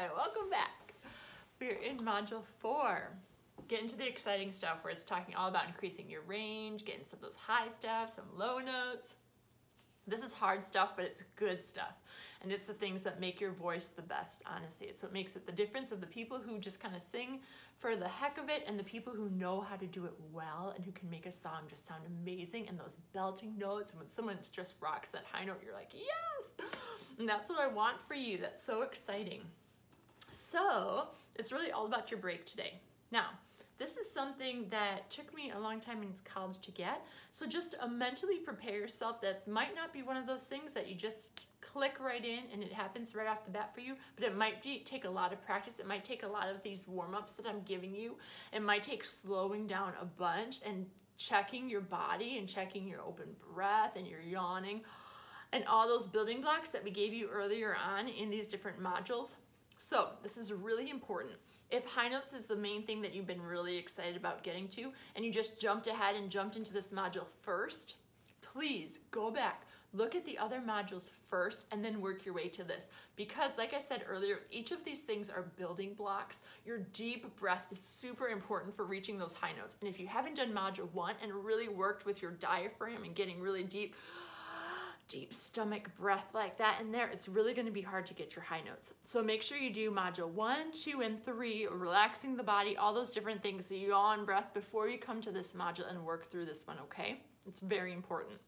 Hi, welcome back. We're in module four. Get into the exciting stuff where it's talking all about increasing your range, getting some of those high stuff, some low notes. This is hard stuff, but it's good stuff. And it's the things that make your voice the best, honestly. It's what makes it the difference of the people who just kind of sing for the heck of it and the people who know how to do it well and who can make a song just sound amazing and those belting notes. And when someone just rocks that high note, you're like, yes! And that's what I want for you. That's so exciting. So it's really all about your break today. Now, this is something that took me a long time in college to get. So just mentally prepare yourself that might not be one of those things that you just click right in and it happens right off the bat for you, but it might be, take a lot of practice. It might take a lot of these warm-ups that I'm giving you. It might take slowing down a bunch and checking your body and checking your open breath and your yawning and all those building blocks that we gave you earlier on in these different modules. So this is really important. If high notes is the main thing that you've been really excited about getting to and you just jumped ahead and jumped into this module first, please go back, look at the other modules first and then work your way to this. Because like I said earlier, each of these things are building blocks. Your deep breath is super important for reaching those high notes. And if you haven't done module one and really worked with your diaphragm and getting really deep, deep stomach breath like that in there, it's really gonna be hard to get your high notes. So make sure you do module one, two, and three, relaxing the body, all those different things, the yawn breath before you come to this module and work through this one, okay? It's very important.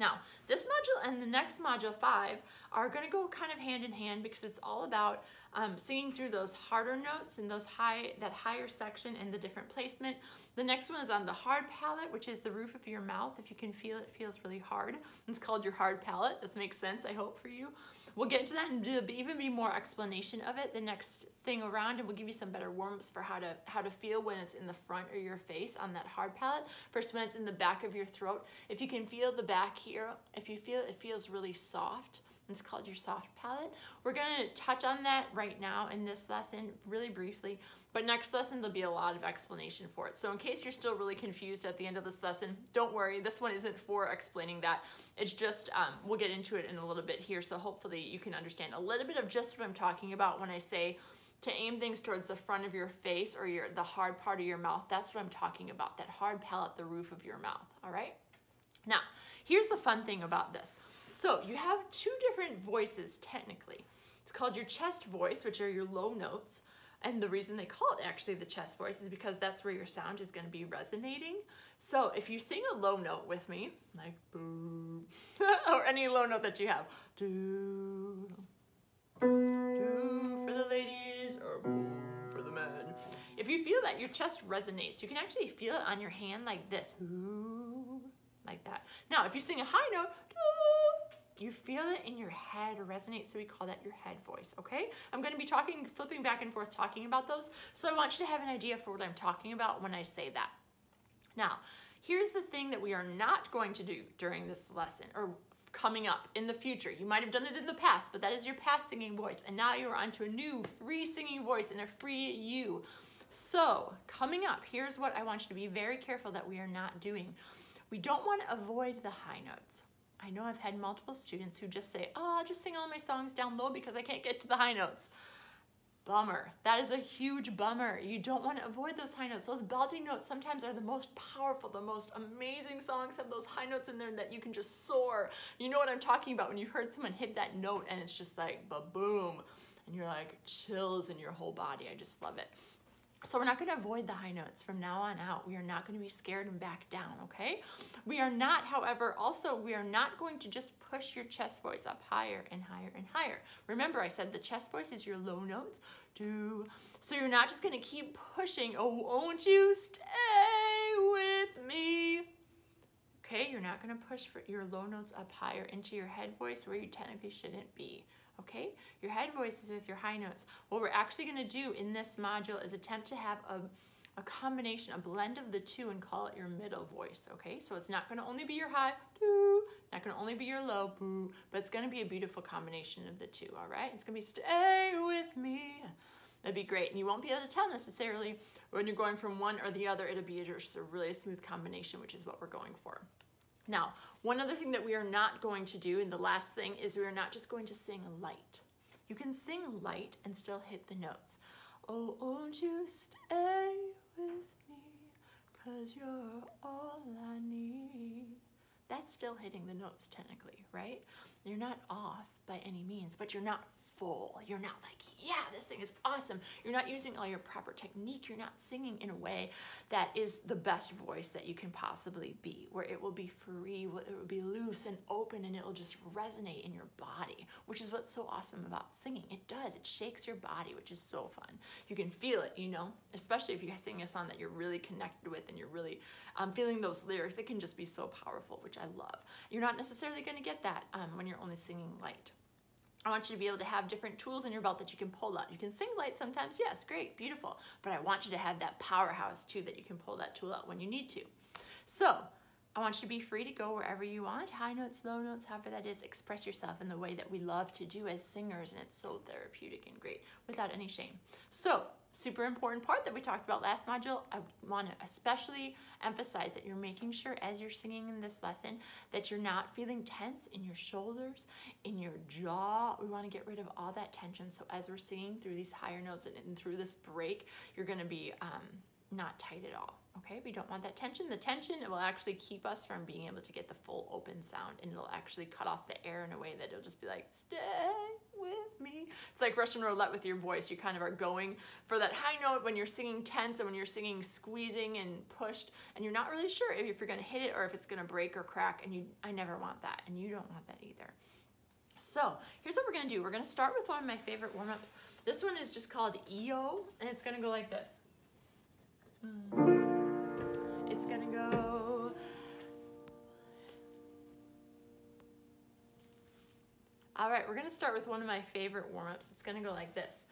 Now, this module and the next module five are gonna go kind of hand in hand because it's all about um, singing through those harder notes and those high, that higher section and the different placement. The next one is on the hard palate, which is the roof of your mouth. If you can feel it, it feels really hard. It's called your hard palate. That makes sense, I hope, for you. We'll get into that and there'll even be more explanation of it the next thing around and we'll give you some better warm-ups for how to how to feel when it's in the front of your face on that hard palate First, when it's in the back of your throat. If you can feel the back here, if you feel it feels really soft, it's called your soft palate. We're gonna touch on that right now in this lesson really briefly, but next lesson there'll be a lot of explanation for it. So in case you're still really confused at the end of this lesson, don't worry, this one isn't for explaining that. It's just, um, we'll get into it in a little bit here, so hopefully you can understand a little bit of just what I'm talking about when I say to aim things towards the front of your face or your the hard part of your mouth. That's what I'm talking about, that hard palate, the roof of your mouth, all right? Now, here's the fun thing about this. So you have two different voices technically. It's called your chest voice, which are your low notes. And the reason they call it actually the chest voice is because that's where your sound is going to be resonating. So if you sing a low note with me, like boo, or any low note that you have, do, do for the ladies, or boo for the men. If you feel that your chest resonates, you can actually feel it on your hand like this, like that. Now, if you sing a high note, you feel it in your head resonate, so we call that your head voice, okay? I'm gonna be talking, flipping back and forth talking about those, so I want you to have an idea for what I'm talking about when I say that. Now, here's the thing that we are not going to do during this lesson, or coming up in the future. You might have done it in the past, but that is your past singing voice, and now you're onto a new free singing voice and a free you. So, coming up, here's what I want you to be very careful that we are not doing. We don't want to avoid the high notes. I know I've had multiple students who just say, oh, I'll just sing all my songs down low because I can't get to the high notes. Bummer. That is a huge bummer. You don't want to avoid those high notes. Those belting notes sometimes are the most powerful, the most amazing songs have those high notes in there that you can just soar. You know what I'm talking about when you've heard someone hit that note and it's just like ba-boom. And you're like chills in your whole body. I just love it. So we're not going to avoid the high notes from now on out. We are not going to be scared and back down, okay? We are not, however, also, we are not going to just push your chest voice up higher and higher and higher. Remember, I said the chest voice is your low notes. Do. So you're not just going to keep pushing, oh, won't you stay with me? Okay, you're not going to push for your low notes up higher into your head voice where you technically shouldn't be okay? Your head voice is with your high notes. What we're actually gonna do in this module is attempt to have a, a combination, a blend of the two and call it your middle voice, okay? So it's not gonna only be your high, doo, not gonna only be your low, boo, but it's gonna be a beautiful combination of the two, all right? It's gonna be stay with me. That'd be great. And you won't be able to tell necessarily when you're going from one or the other, it'll be just a really smooth combination, which is what we're going for. Now, one other thing that we are not going to do, and the last thing, is we are not just going to sing light. You can sing light and still hit the notes. Oh, won't you stay with me? Cause you're all I need. That's still hitting the notes technically, right? You're not off by any means, but you're not full. You're not like, yeah, this thing is awesome. You're not using all your proper technique. You're not singing in a way that is the best voice that you can possibly be, where it will be free, it will be loose and open, and it will just resonate in your body, which is what's so awesome about singing. It does, it shakes your body, which is so fun. You can feel it, you know, especially if you're singing a song that you're really connected with and you're really um, feeling those lyrics. It can just be so powerful, which I love. You're not necessarily going to get that um, when you're only singing light. I want you to be able to have different tools in your belt that you can pull out. You can sing light sometimes, yes, great, beautiful. But I want you to have that powerhouse too that you can pull that tool out when you need to. So I want you to be free to go wherever you want, high notes, low notes, however that is. Express yourself in the way that we love to do as singers, and it's so therapeutic and great without any shame. So super important part that we talked about last module, I want to especially emphasize that you're making sure as you're singing in this lesson that you're not feeling tense in your shoulders, in your jaw. We want to get rid of all that tension. So as we're singing through these higher notes and, and through this break, you're going to be um, not tight at all. Okay, we don't want that tension. The tension it will actually keep us from being able to get the full open sound and it'll actually cut off the air in a way that it'll just be like, stay with me. It's like Russian roulette with your voice. You kind of are going for that high note when you're singing tense and when you're singing squeezing and pushed and you're not really sure if you're gonna hit it or if it's gonna break or crack and you, I never want that and you don't want that either. So here's what we're gonna do. We're gonna start with one of my favorite warm-ups. This one is just called EO and it's gonna go like this. Mm. It's gonna go. All right, we're gonna start with one of my favorite warm-ups. It's gonna go like this.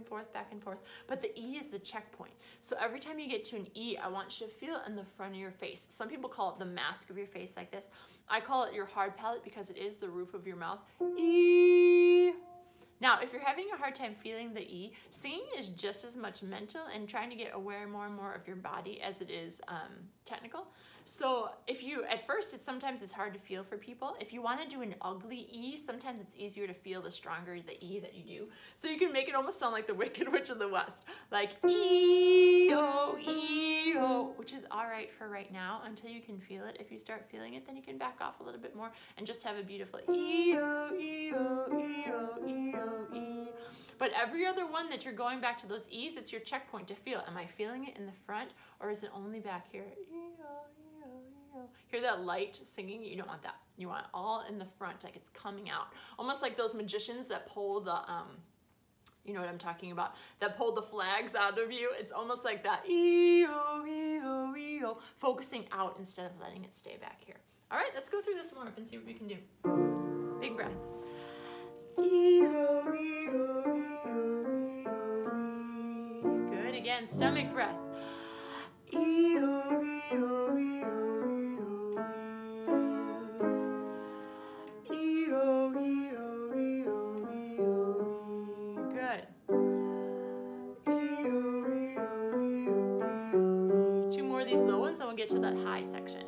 And forth, back and forth. But the E is the checkpoint. So every time you get to an E, I want you to feel it in the front of your face. Some people call it the mask of your face like this. I call it your hard palate because it is the roof of your mouth. E. Now, if you're having a hard time feeling the E, singing is just as much mental and trying to get aware more and more of your body as it is um, technical. So if you, at first, it's sometimes it's hard to feel for people. If you want to do an ugly E, sometimes it's easier to feel the stronger the E that you do. So you can make it almost sound like the Wicked Witch of the West, like E O E O, which is all right for right now until you can feel it. If you start feeling it, then you can back off a little bit more and just have a beautiful E O E O E. But every other one that you're going back to those E's, it's your checkpoint to feel. Am I feeling it in the front or is it only back here? Hear that light singing? You don't want that. You want all in the front, like it's coming out. Almost like those magicians that pull the, um, you know what I'm talking about, that pull the flags out of you. It's almost like that, E-O, E-O, E-O, focusing out instead of letting it stay back here. All right, let's go through this more and see what we can do. Big breath. Good, again, stomach breath. Good. Two more of these low ones, then we'll get to that high section.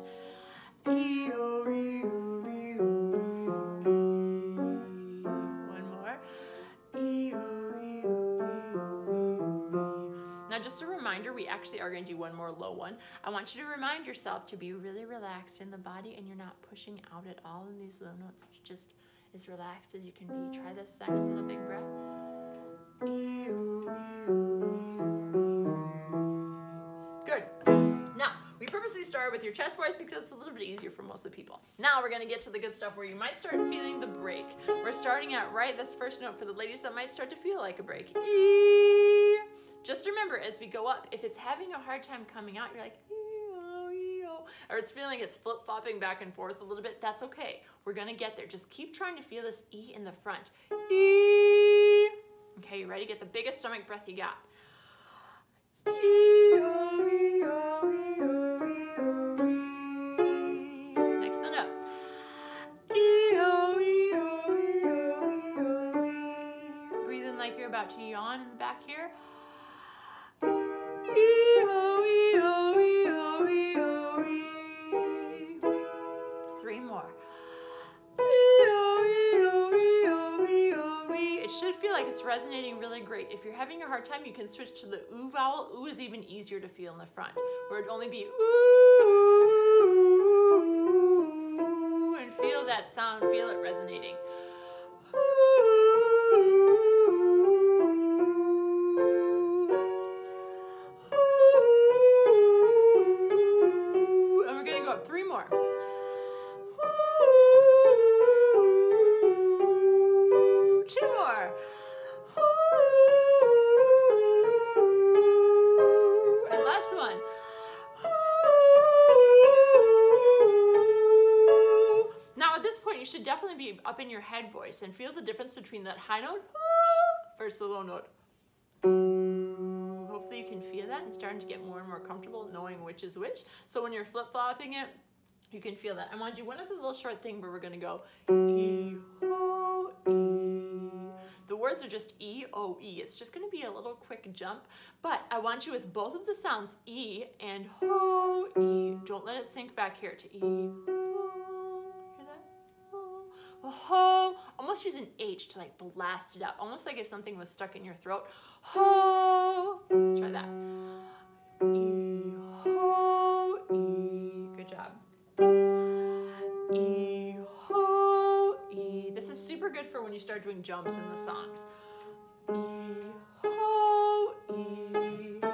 We actually are going to do one more low one. I want you to remind yourself to be really relaxed in the body and you're not pushing out at all in these low notes. It's just as relaxed as you can be. Try this next little big breath. Good. Now, we purposely start with your chest voice because it's a little bit easier for most of the people. Now we're gonna get to the good stuff where you might start feeling the break. We're starting at right, this first note for the ladies that might start to feel like a break. Just remember as we go up, if it's having a hard time coming out, you're like, or it's feeling it's flip-flopping back and forth a little bit, that's okay. We're gonna get there. Just keep trying to feel this E in the front. E. Okay, you ready? Get the biggest stomach breath you got. E, o, e, o, e, o. about to yawn in the back here. Three more. It should feel like it's resonating really great. If you're having a hard time, you can switch to the oo vowel. Oo is even easier to feel in the front, where it'd only be oo and feel that sound, feel it resonating. Your head voice and feel the difference between that high note versus the low note. Hopefully you can feel that and starting to get more and more comfortable knowing which is which. So when you're flip-flopping it, you can feel that. I want do one other little short thing where we're going to go E, O, E. The words are just E, O, E. It's just going to be a little quick jump, but I want you with both of the sounds E and Ho, E. Don't let it sink back here to E. Ho. Almost use an H to like blast it out, almost like if something was stuck in your throat. Ho. Try that. E, ho, E. Good job. E, ho, E. This is super good for when you start doing jumps in the songs. E, ho, E.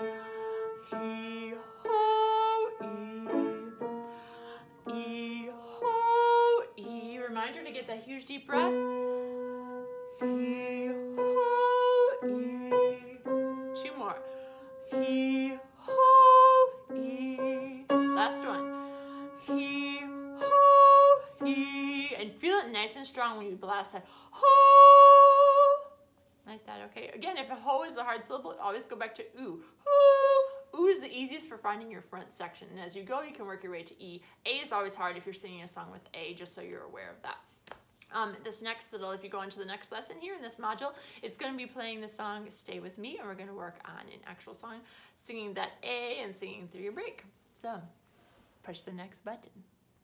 deep breath. He, ho, E. Two more. He, ho, E. Last one. He, ho, he. And feel it nice and strong when you blast that. Ho. Like that, okay? Again, if a ho is a hard syllable, always go back to oo. Ooh is the easiest for finding your front section. And as you go, you can work your way to E. A is always hard if you're singing a song with A, just so you're aware of that. Um, this next little, if you go into the next lesson here in this module, it's going to be playing the song Stay With Me, and we're going to work on an actual song, singing that A and singing through your break. So, push the next button.